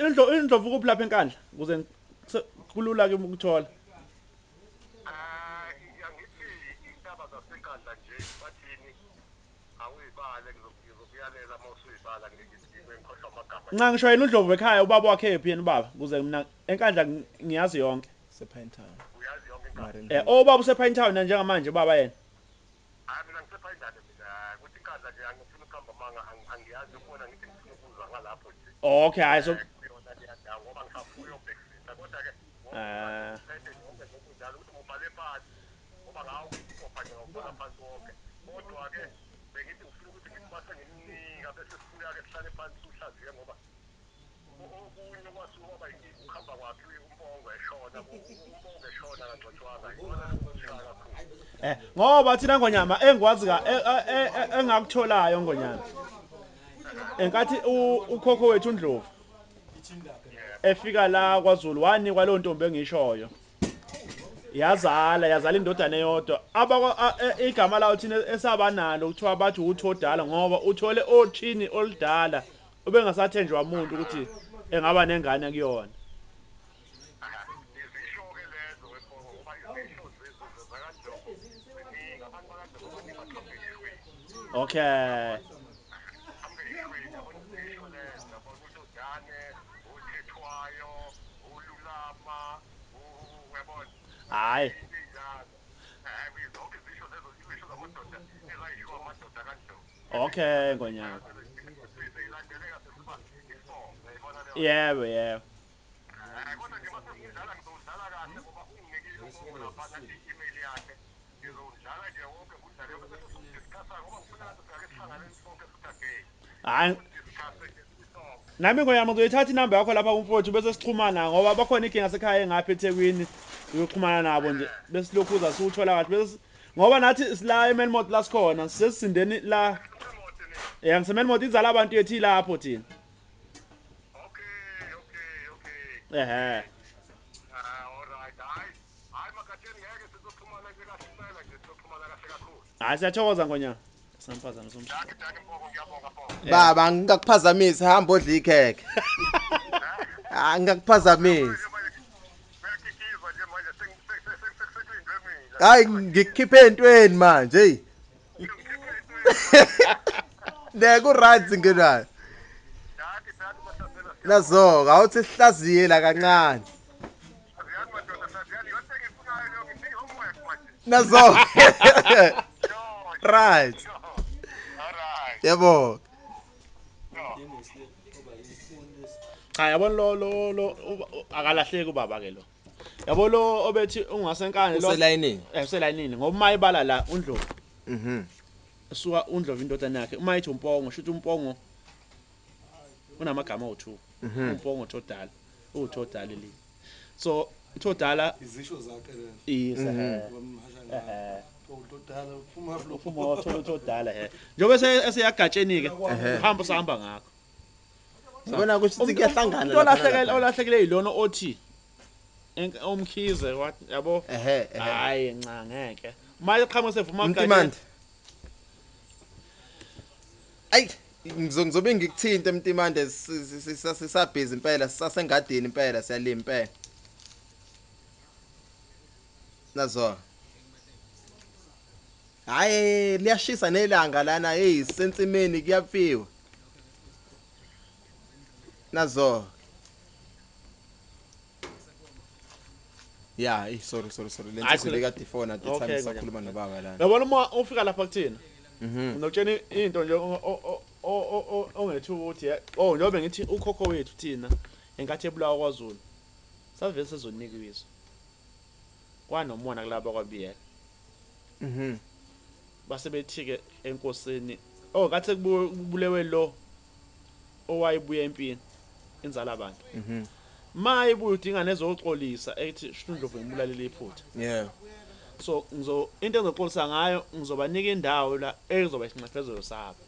indlovu indlovu kuphi lapha enkandla ukuze ngise- kulula ke ukuthola uma usuyibala ngikhohlwa amagama nca ngisho yena uNdlovu ekhaya ubaba wakhe ephi yena ubaba ukuze mina enkandla ngi- ngiyazi yonke. Sepine town uyazi yonke inkandla Marine eh obaba usepine town njengamanje ubaba yena. Hayi mina ngisephayindane mina kuthi inkandla nje angifuna ukuhamba manga ang- angiyazi ukubona ngithi ngifuna ukuza ngalapho nje. Okay hayi so Eh, kuyona leya ndawo ngoba ngisafuna uyobhekisisa kodwa-ke Ah. phethe yonke ngokunjalo ukuthi ngibhale phansi ngoba ngawo ukupha nje ngawubhala phansi wonke kodwa-ke bengithi ngifuna ukuthi ngibase ngimnika bese sifuna-ke sihlale phansi siwuhlaziye ngoba okunye kwasuke kwaba ukuhamba kwakhe umbongo eshona umbongo eshona kakhulu eh ngoba thina ngonyama engikwazi ka e- e- e- engakutholayo ngonyama. Enkathi ukhokho wethu uNdlovu efika la kwaZulu wanikwa leyo ntombi engishoyo. Yazala yazala indodana eyodwa. Abakwa e- igama lawo thina esaba nalo kuthiwa bathi uthi odala ngoba uthole ochini oludala ubengasathenjwa umuntu ukuthi engaba nengane kuyona. Izisho-ke lezo wembongo ngoba izisho zakandlovu ziningi abantu bakandlovu baningi baqhambe ishweni okay hambe ishweni yabona izisho lezo yabona udodane uthethwayo ululama u- uyabona hayi into enjalo um zonke izisho nami ngoyami ngizoyithatha inamba yakho lapha kumfowethu bese sixhumana ngoba bakhona inkinga sekhaya engapha eThekwini uyoxhumana nabo nje bese lokhuza siwuthola kahle. Bese ngoba nathi sila eMelmont la sikhona sesisindeni la. Imoto ni ya ngiseMelmont izala abantu yethi lapho thina. Okay okay okay. Ehe. Ah alright hayi hayi makatheni ngeke sizoxhumana nje kahle impela nje sizoxhumana kahle kakhulu. Hayi siyathokoza ngonyama samphazamise umshini daki daki mbongo ngiyabonga mbongo baba ngingakuphazamise hamba odla ikhekhe ah ngingakuphazamise nje manje uyakikizwa nje manje sengisekulindwe mina. Hayi ngikukhiphe entweni manje hey ne ku right ngenayo daki daki masazela nazo awuthi sihlaziye la kancane. Siyaziyani madoda yebo. Cha yabona lo lo lo akalahleki ubaba ke lo. Yabo lo obethi ungasenkane lo uselayinini. Eh uselayinini. Ngoba uma ibala la undlovu mhm. suka undlovu indodana yakhe uma ethi umpongo shuthi umpongo unamagama awu2 mhm. Umpongo todala utodala li so todala izisho zakhe le. Is Mhm. eh uphuma wathola utodala he njengoba ese- eseyagatsheni ke Ehhe. hamba sahamba ngakho ngibona kusho ukuthi kuyahlangana lapha olahlekele nalapha. olahlekele yilona othi umkhize yabo ehe hayi nca ngeke manje qhamuke sevuma Mtimande. Ayi ngizo ngizobe ngikuthinte Mtimande sisabhizi impela sisasengadini impela siyalima impela. Nazo. Hayi liyashisa nelanga lana hey sensimeni kuyafiwa. Nazo. Yeah, eh sorry sorry sorry Hayi, lensizo khule- bekade phone at the Okay, time ngonyama. sakhuluma nobaba lana. yabona uma ufika lapha kuthina Mhm. ngizokutshela into nje o- o- o- o- o- o- ongethu ukuthi eh, oh njengoba ngithi ukhokho wethu thina enkathi ebulawa kwaZulu savele sezonika izwi kwanomona kulaba kwabiyela Mhm. Base bethi ke enkosini. Oh kathi kubuye- kubulewe lo owayebuya empini inzala abantu. Mhm. maye ibuye udinga nezoxolisa ethi shundlovu ngibulalele iphutha. Yeah. so ngizo into engizoxolisa ngayo ngizobanika indawo la ezoba isinxephezelo sabo.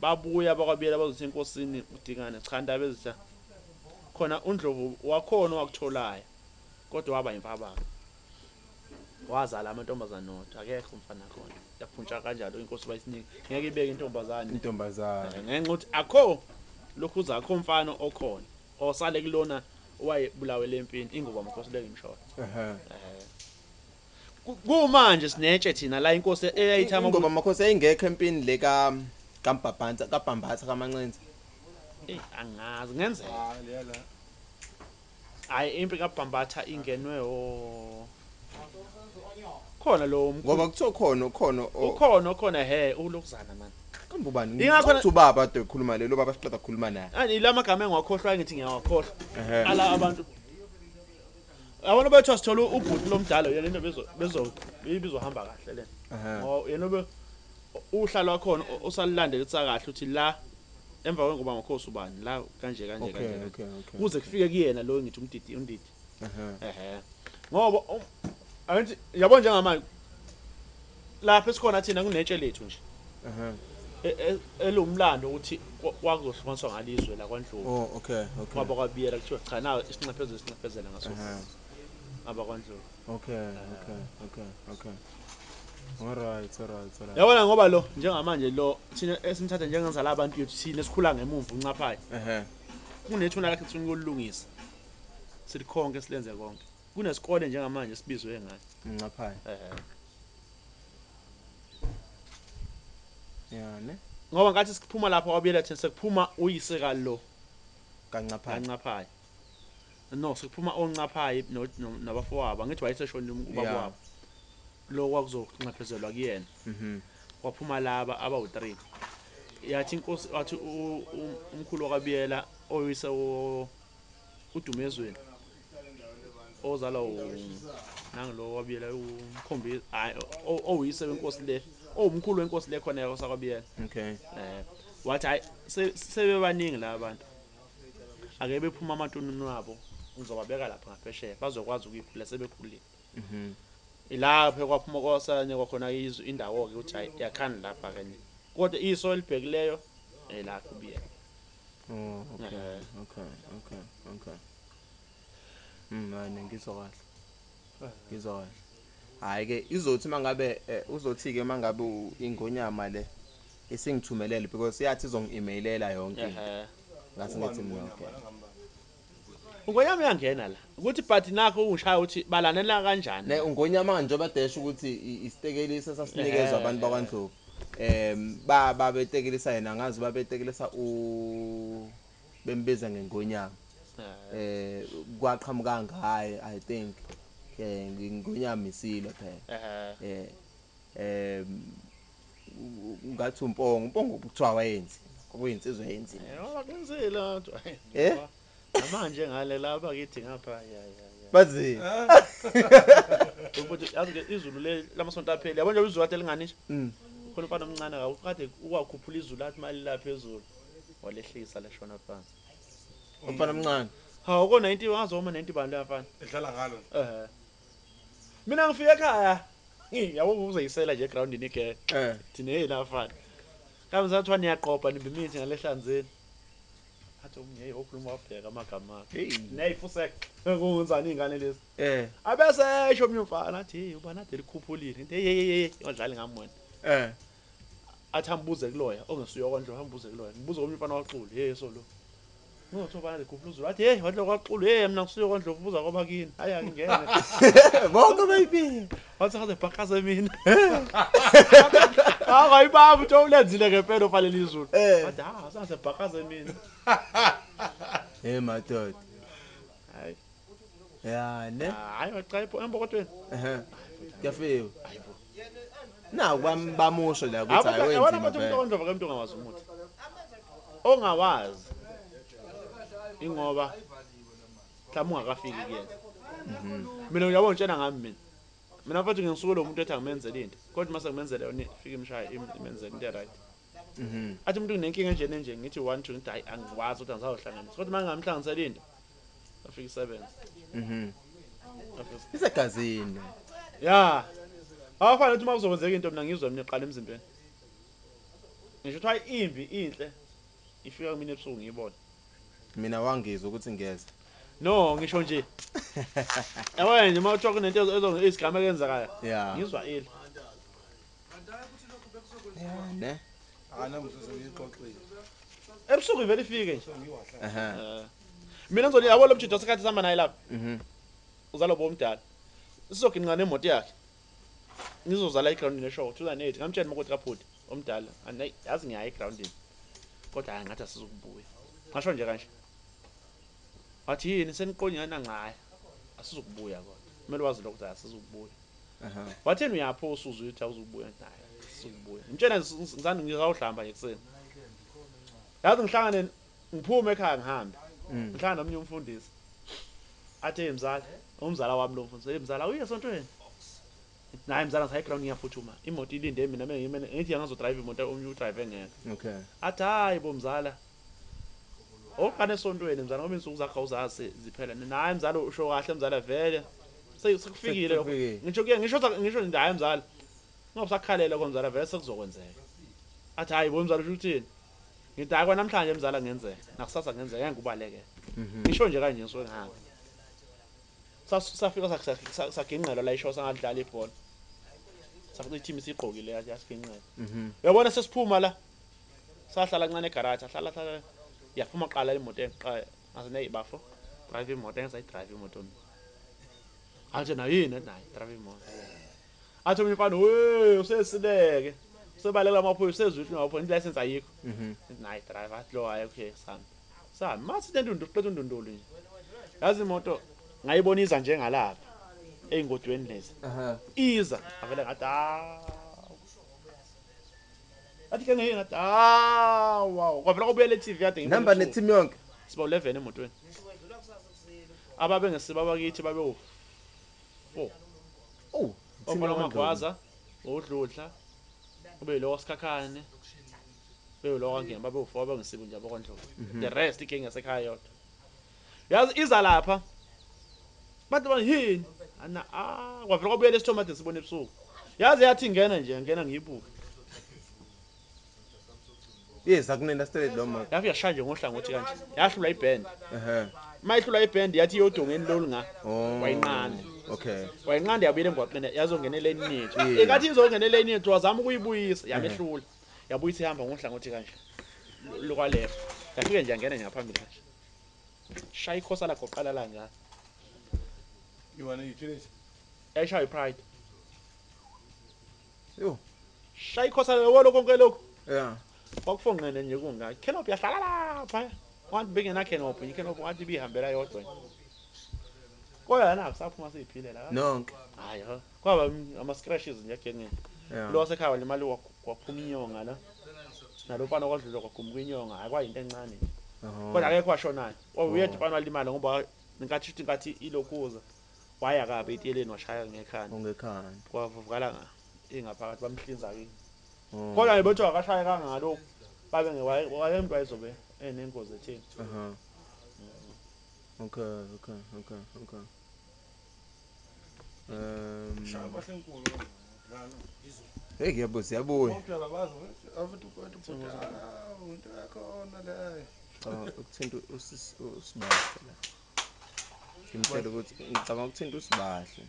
Babuya bakwabiyela bazothi enkosini udingane cha ndaba ezitha khona undlovu wakhona wakutholayo kodwa waba imfabanga wazala amantombazane nodwa akekho umfana khona yaphuntsha kanjalo inkosi bayisinike ngeke ibeke intombazane Intombazana. Eh, ngenxa ukuthi akho lokhu zakho umfana okhona osale kulona owayebulawe lempini ingoba amakhosi leke imshona Ehhe. Ku- kumanje sinetshe thina la inkosi eyayithama Ngoba amakhosi ayingekho empini le ka kaMbabhanza kaBhambatha kaManqenzi. Eh, angazi ngenzeka ah leya la hayi impi kabhambatha ingenwe o khona lo Ngoba kuthiwa khona khona ukhona okhona he ulokuzana man. Kambe ubani? Ingakho- Ngathi ubaba ade ukhuluma le lo baba siqeda ukukhuluma naye. ani la magama engwakhohlwa ngithi ngiyawakhohlwa. Ala abantu. Abona bethu asithola ubhuti lomdala yena into bezo bezo ibizohamba kahle le. Ehhe. ngo yena obe uhlalo wakhona usalilandela kahle uthi la emva kwengoba ngokhosi ubani? La kanje kanje kanje kuze kufike kuyena lo ngithi umdidi undidi ngoba angithi yabo njengamanje? Lapha esikhona thina kunetshe lethu nje. E- e- elumlando ukuthi kwa- kwakuzohlukaniswa ngalizwe la kwaNdlovu. Oh, okay, okay. kwaba kwabiyela kuthiwa cha na isinxephezelo sinxephezela ngaso aba kwaNdlovu. Okay, okay, okay, okay. All right, all right, all right. yabona ngoba lo njengamanje lo thina esimthatha njengenzala abantu yethu thina esikhula ngemumva uncaphayo. Ehhe. kunethuna lakhe sifuna ukulungisa silikhonke silenze konke. Kunesikole njengamanje sibizwe ngayo. Ngicaphaya. ehe Yeah, ne? ngoba ngathi siphuma lapha kwabiyela thina sekuphuma uyise kalo. Kancaphaya. kancaphayo no sekuphuma no- nabafowabo. Angithi wayeseshonile ubaba wabo. Lo kwakuzokunxephezelwa kuyena. Mhm. kwaphuma laba abawu3 yathi inkosi wathi umkhulu wakabiyela oyise udumezweni. Ozalwa u- nangilo wabiyela umkhombisi hayi o- owuyise wenkosi le owumkhulu wenkosi le khona yakwabiyela okay. Eh wathi hayi se- sebebaningi la bantu. Ake bephuma amantununu wabo ngizobabeka lapha ngaphesheya bazokwazi ukuyikhula sebekhulile. Mhm ilapho kwaphuma kwasanye kwakhona izwe indawo ke ukuthi hayi yakhani lapha ke kodwa iso elibhekileyo elakho ubiyela oh okay Eh. okay okay okay. mm manje ngizwa kahle. Ngizwa kahle. Hayi ke izothi mangabe eh, uzothi ke mangabe ingonyama le isingithumelele because yathi izongi-emailela yonke into. ngase ngithi mina okay. ungonyama uyangena la. Ukuthi but nakho ungishaya ukuthi balanela kanjani? Ne ungonyama kanje badesha ukuthi isitekelisa sasinikezwa Ehhe, abantu bakwaNdlovu. Em ba babetekelisa yena ngazi babetekelisa u bembiza ngengonyama. Eh, eh kwaqhamuka ngaye i think eh ngingonyama isilo phela. Ehe. Eh em ngathi umpongo umpongo kuthiwa wayenzi kuyinsizwe yenzile. Ngoba kwenzile lento Eh? manje ngale lapha kithi ngapha ya ya ya bazi. Ukuthi yazi ke izulu le lamasonto apheli yabo nje izulu kade linganisha mm. Khona umfana omncane ka ukade ukwakhuphula izulu athi mali la phezulu walehlisa leshona phansi. Umfana omncane hawu ko 90 wazoma 90 bani lafana edlala ngalo. Eh mina ngifika ekhaya Hi, yabo uzayisela nje egroundini ke eh. Thina hey lafana kambe sathiwa niyaqopha nimba imithi ngalehlanzeni athi umnye okhuluma wabheka amagama akhe. Hey. Neyifuseka kungenzani ingane lezi? Eh. Abese esho omnye umfana athi hey ubani ade likhuphulile into. Hey hey hey ngadlali ngamona eh. Athi ambuze kuloya. Ongesuyo konje ambuze kuloya. Ngibuza omnye umfana waxulu hey so lo. Ngothi ubani likhuphula uzulu athi hey wadlo kwaxulu hey mina ngisuyo konje ubuza kwaba kini. Hayi angingene bonke bayiphila wathi akaze bhakaze mina. Akayibamba ukuthi ulenzile ngempela ofalela izulu Eh. wathi ha asangaze bhakaze mina. Hey madoda. Hayi. Ya ne? Hayi wacha embokotweni ehe. Kuyafika. Hayibo naku bam- bamusho la ukuthi hayi yabona wenzima bathi umuntu phela. ondlovu ke umuntu ongawazi umuthi. Ongawazi. Ingoba mhlawumbe ungakafiki kuyena mina uyabona utshena ngami mina? Mina mfethu ngisuke lo muntu ethi angimenzele into. Kodwa mase ngimenzele yona ifike imshaya im- imenzele into right mhm. Athi umuntu unenkinga enjene nje ngithi 1 2 ngithi hayi angiwazi ukuthi angizawuhlanganisa kodwa manje ngamhlanganisela into afike isebenza mhm. Afike isegazini. Ya. Awafana ukuthi uma kuzokwenzeka into mina ngizwe mina iqala emzimbeni. Ngisho ukuthi hayi imbi inhle. Ifika kumina ebusuku ngiyibona mina wangizwa ukuthi ngeze no ngisho nje. Yabona nje uma uthoka nento ezo izigama ekenzakayo ya. ngizwa ile. Ya, ne hayi nami sengiyixoxile ebusuku ivele ifike nje. Ehe Eh. mina ngizoli yabo lo mjito sikhathi sihamba naye lapha. Mhm. Uzalo bomdala sizoginqa nemoto yakhe. Ngizozala egroundini eshow 2008 ngamtshela umakoti kaphudi omdala anayi yazi ngiyaya egroundini. Kodwa hayi ngathi asizukubuya. Ngasho nje kanje. Wathi yini seniqonyana ngaya asizukubuya kodwa. Kumele wazi lokho ukuthi asizukubuya. Aha. Watheni uyaphosa uzwe ukuthi awuzukubuya? Naye asizukubuya. Ngitshela ngizani ngizawuhlamba nje kuseni yazi ngihlangane ngiphume ekhaya ngihambe. Mm. Ngihlangana nomnye umfundisi. Athi hey mzala umzala wami lo mfundisi. Hey mzala uye esontweni? Naye mzala ngisayi ground ngiyaphuthuma imoto ilinde mina mina ngimene ngithi angazo drive imoto omnye udrive ngeke okay. Athi hayi bo mzala oqane esontweni mzala ngoba insuku zakho awuzazi ziphela. Naye mzala usho kahle mzala vele. Se- sekufikile lokho. Sekufikile. ngisho kuye ngisho ngisho nje hayi mzala ngoba sakhalela kwa mzala vele sekuzokwenzeka. Athi hayi bo mzala usho ukuthini ngithi hayi kwanamhlanje mzala ngenzeka nakusasa ngenzeka ngeke ubaleke. Mhm. Ngisho nje kanje ngisuke ngihamba Sas- safika sak- sak- sak- saginqelwa la isho sangadlala ibhola. Safica i-team isiqokile yathi yasiginqela mhm. Uyabona sesiphuma la? Sahlala kancane egarage ahlala hlala yaphuma qala imoto engiqala ngase neyibafo drive imoto engisayidrayive imoto mina. Athi na yini athi nayi drive imoto. Athi omunye mfana we usesileke usebaleka amaphoyisa usezwile ngapho ilicense ayikho. Mhm. Ngithi, nayi drive athi lo hayi okay sami. Sami mathi lendundu qethe undundulu nje. Yazi imoto ngayibona iza njengalapha eyingodweni lezi. Aha. Iza avele ngathi ah. Athi ke ngeke ngathi ah wow. Kwavela e-TV yade ngibona number ebusuku. neteam yonke. Siba 11 emotweni. Ababe ngesiba bakithi babe u oh Obona magwaza udludla kube lo sikhakhane bebe lo kangena babe u4 babe ngesibo nje abakondlovu the rest igenge yasekhaya yodwa. Yazi iza lapha bathi bani yini ana ah. Kwavela kwabuyela esithomade sibone ebusuku. Yazi yathi ngena nje ngena ngiyibuke yes akunenda straight lo mo yafika shanje ngohlangothi kanje yahlula iband ehe. Mayihlula iband yathi yodongeni lolunga oh wayinqanda okay. Wayinqanda yabuyela emgwaqeni yazongena eleni yethu. Yeah. ekathi izongena eleni yethu wazama ukuyibuyisa yamehlula yabuyisa ihamba ngohlangothi kanje lokwaleft yafike nje yangena ngaphambili kanje. Shaya ikhosa lakho qala la ngani iwana yitshilesi yayishaya ipride. Yo. Shaya ikhosa lakho konke lokho yeah. Kwakufonqene nje kungaka kenop yahlala lapha wathi bengena kenop. Ikenop wathi bihambela yodwa nje kodwa yana akusaphuma siyiphilela nonke hayi ha. Kwaba ama scratches nje egengeni yeah. Lo wasekhaya walimali kwaphuma inyonga la. Nalofana kwadlula kwagumuka inyonga hayi kwayinto encane. Nje Oho. kodwa akekho washonana wawuyedwa Oh. ufana walimala ngoba ngingathi ukuthi ngathi ilokuza waya kabi etiyeleni washaya ngekhanda ongekhanda kwavuvukala nga ingaphakathi bamhlinza ke Oh. Kodwa nje bethu akashaya kangalokhu babe ngewayemntu wayezobe enengozi etheni aha okay okay okay okay um hey leyo ngicabanga ukuthinta usibahle la ngimtshela ukuthi ngicabanga ukuthinta usibahle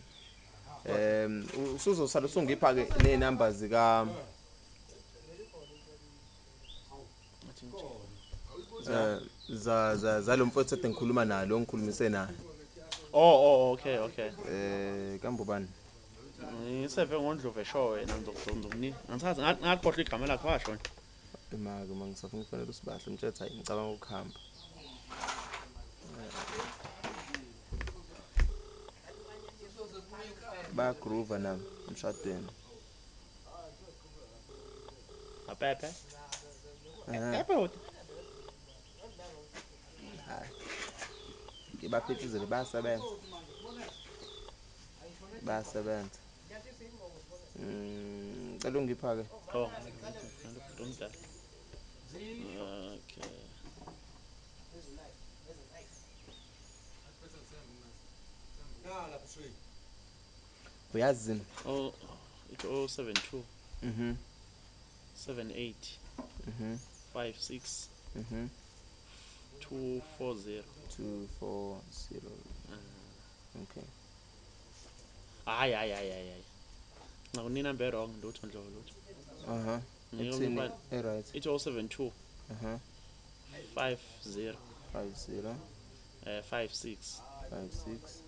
um usuzosala usungipha-ke ney'namba zika eh, za za zalo mfowethu ede ngikhuluma nalo ongikhulumise naye. Oh oh okay okay. Um kambe ubani ngiseve ngondlovu esho wena ngizokuzomnika ngithatha ngakhohlwa igama lakhe washo nje imake uma ngisafuna ukufanele usibahle mtshetha hayi ngicabanga ukuhamba. Bayagrova nami emshadweni. Apepe? Eh, pepe uthi ngibaphithizele bayasebenza bayasebenza Mm, cela ungipha-ke oh umdala okay uyazi zini oh it's 072 mhm 78 mhm 56 mhm 240 two four zero. Okay. Hayi hayi hayi hayi hayi ngakunina number wrong lutho ndlovu lutho aha Ngeke ithini ngibale. e-right ithi 072 aha 50 five zero. Eh 56 five six.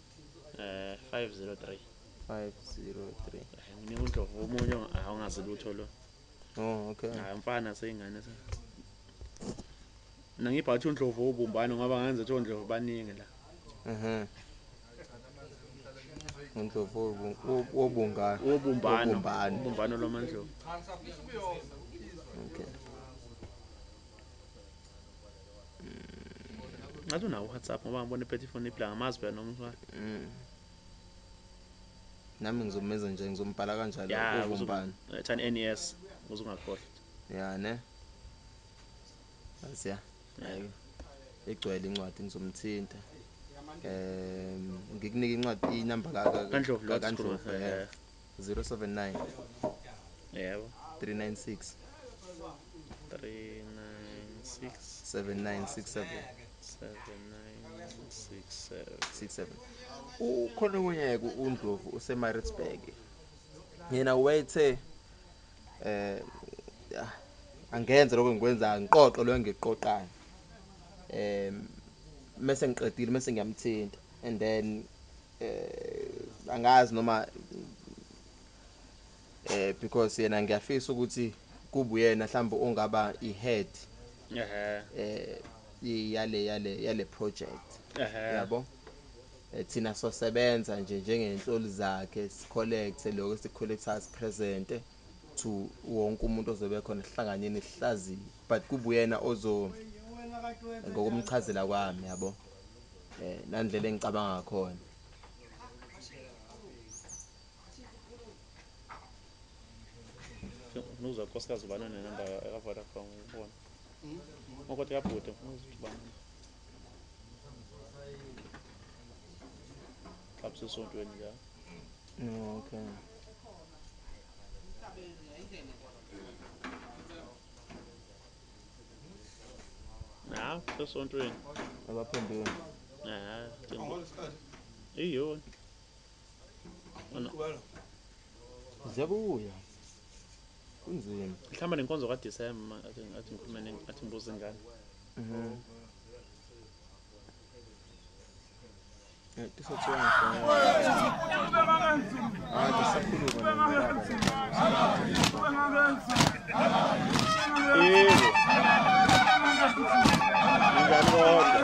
Eh 503 five zero three. Nginika undlovu omunye awungazi lutho lo. Oh okay. Hayi mfana seyingane se mina ngibhathi undlovu ubumbano ngoba ngenze ukuthi ondlovu baningi la. Aha undlovu wobu- wo- wobungane wobumbano Wobumbano. ubumbano lwamandlovu okay. Ngathi unawo uwhatsapp ngoba ngibona iphethe ifoni iphila ngamazi phela noma umfana Mm. nami ngizomenza nje ngizombhala kanjalo ya ubumbano. Thani nes ukuze ungakhohlwa ya ne? Asiya hayi igcwele incwadi ngizomthinta um ngikunika incwadi inamba kandlovu lo kandlovu sikhuluma, eh, 079 yebo. 396 396 7967 7967 67 ukhona unyeke undlovu usemaritzburg. Yena wethe eh ah, angenze lokho ngikwenza ngiqoqe lo ngiqoqayo em mase ngiqedile mase ngiyamthinta. And then eh angazi noma eh because yena ngiyafisa ukuthi kube uyena mhlawumbe ongaba ihead ehe. eh yale yale yale project. Ehe. Yabo? Eh, thina sosebenza nje njengenhloli zakhe sicollect lokho sicollectors present to wonke umuntu ozobe khona sihlanganyeni sihlaziye. But kube uyena ozo ngokumchazela kwami yabo. Eh nandlela engicabanga ngakhona ufuna ukuzwa nkosikazi ubani nenamba eka-vodacom ubona okothi kabhuti ufuna ukuthi ubani abusesontweni njalo okay. Na sesontweni abaphendweni Ah, cingo. Awubona isikhathi? iyona Uqhubeka. ziyabuya kunzima mhlawumbe nenkonzo kadisemba athi athi ngikhulume ne- athi ngibuze ingane Mhm. Eh, tisothiwa ngifona. Ah, tisakhuluma nababa. yebo Obrigado.